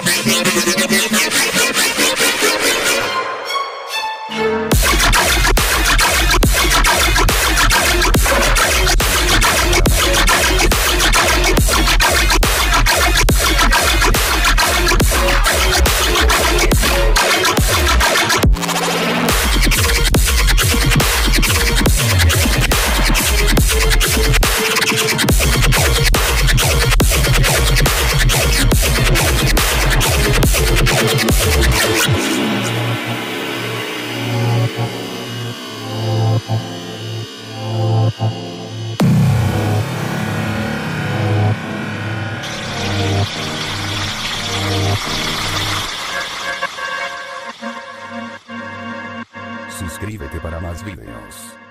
Thank you. Suscríbete para más videos.